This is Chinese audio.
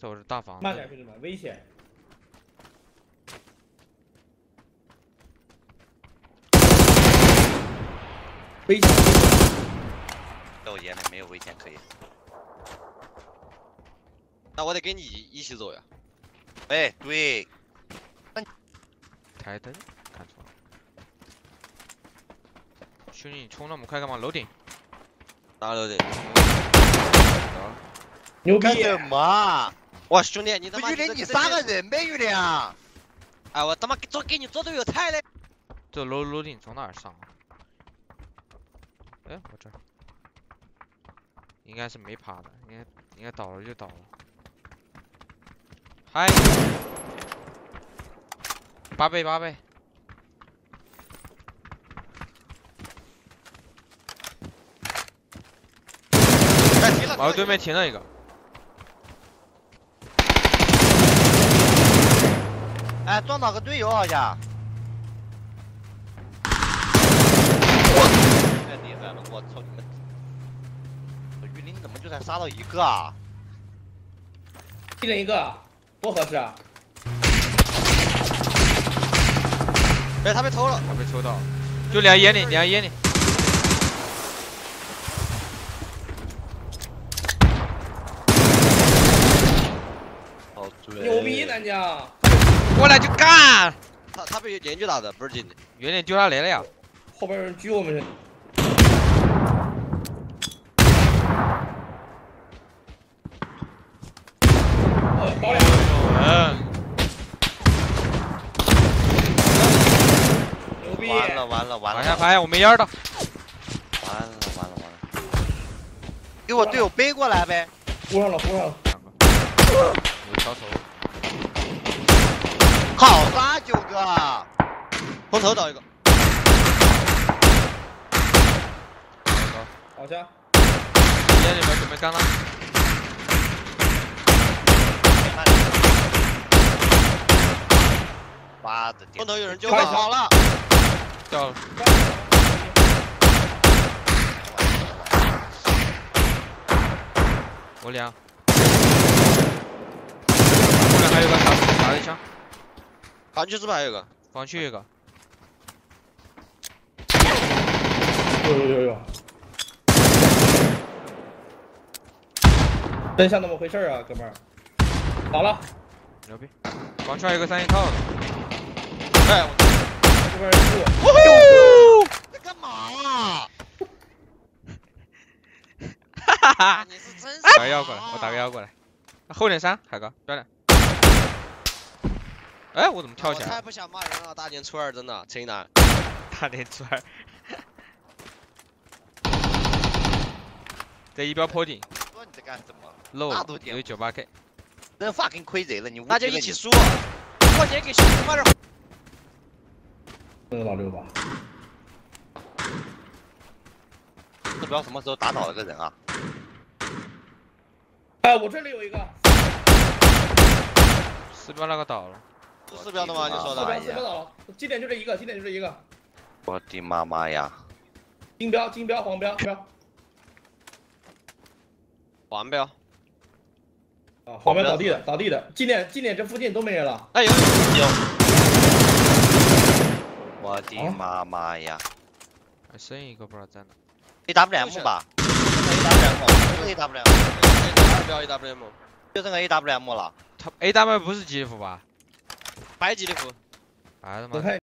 走着大房子。慢点，兄弟们，危险。危险！在我眼里没有危险可以。那我得跟你一起走呀。哎，对，台灯，看错了。兄弟，你冲那么快干嘛？楼顶。哪楼的？牛逼！干什么？哇，兄弟，你他妈玉林，你杀个人呗，玉林啊！哎，我他妈做给你做队友菜嘞！这楼楼顶从哪儿上啊？哎，我这儿。应该是没爬的，应该应该倒了就倒了。嗨，八倍八倍。哎，停了！我对面停了一个，哎，撞倒个队友好像。太厉害了！我操你们！我雨林怎么就才杀到一个啊？一人一个，多合适啊！哎，他被偷了。他被抽到了，就两眼里，两眼里。牛逼，南疆！过来就干！他他被连狙打的，不是进的。远点丢他来了呀！后边有人狙我们。哦，爆两！嗯，牛逼！完了完了完了！爬下爬下，我没烟了。完了完了完了！给我队友背过来呗！呼上了，呼上了！有桥头。好杀九哥！空投倒一个。好好家，烟里面准备干了。妈的天！空投有人救快我。了！掉了。我俩。还有个打打了一枪，防区是不是还有个？防区一个。有有有有。真像那么回事儿啊，哥们儿。打了，牛逼！防区还有个三件套的。哎，我这边人住。在干嘛啊？哈哈。你是真打个腰过来，我打个腰过来。后点山，海哥，漂亮。哎，我怎么跳起来？我太不想骂人了，大年初二真的，陈一楠。大年初二。在一标坡顶说你在干什么？漏有九八 K。真 fucking 亏贼了，你那就一起输。过年给兄弟发点。那个老六吧。不知道什么时候打倒了个人啊？哎，我这里有一个。四标那个倒了，是四标的吗？你说四的？标四标倒了，基点就这一个，基点就这一个。我的妈妈呀！金标、金标、黄标、标。黄标。啊，黄标倒地的，倒地的。基点基点这附近都没人了。哎有有。我的妈妈呀还剩一个不知道在哪。！A W M 吧，就剩 A W M，就剩 A W M，二标 AWM，就剩个 A W M 了。他 A W M 不是吉利服吧？白吉利服。哎他妈